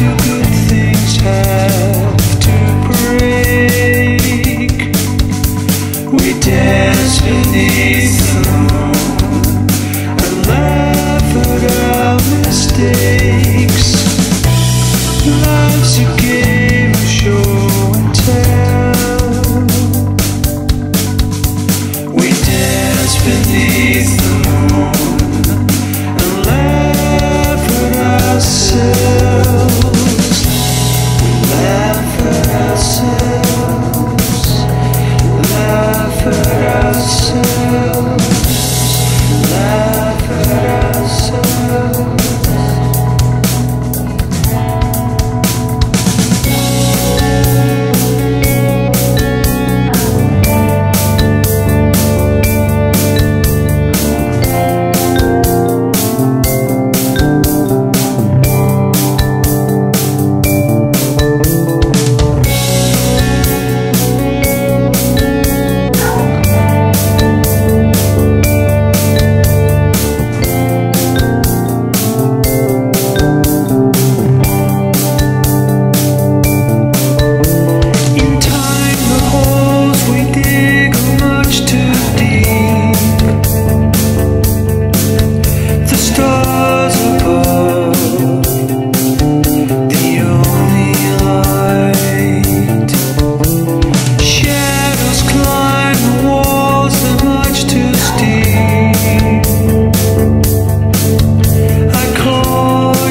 Why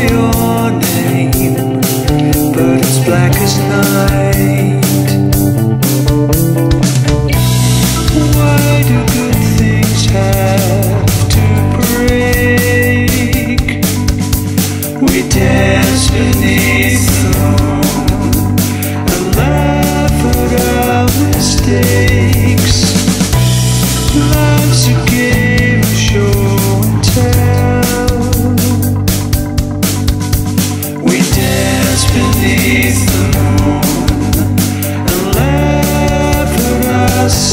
your name, but it's black as night.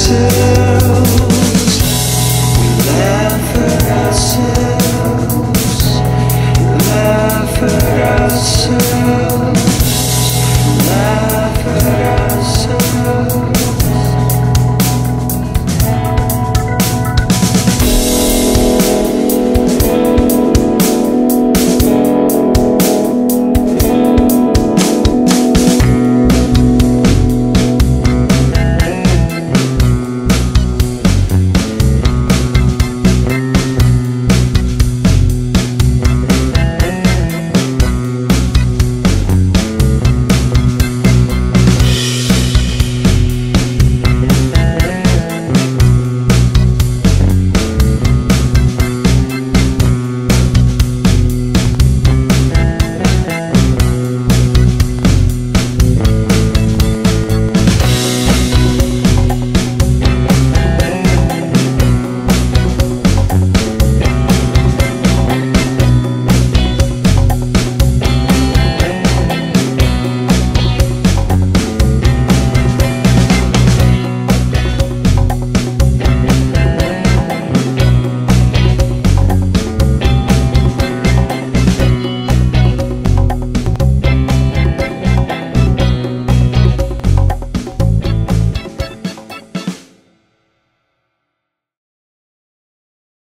to